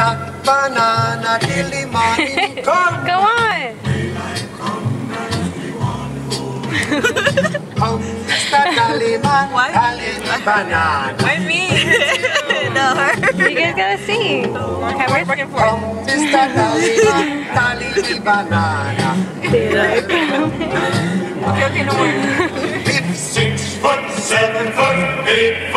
Mr. Banana till morning come. Go on. Come, Mr. Why? Me? no. You guys gotta sing. Okay, We're for Come, Okay, no more. Six foot, seven foot, eight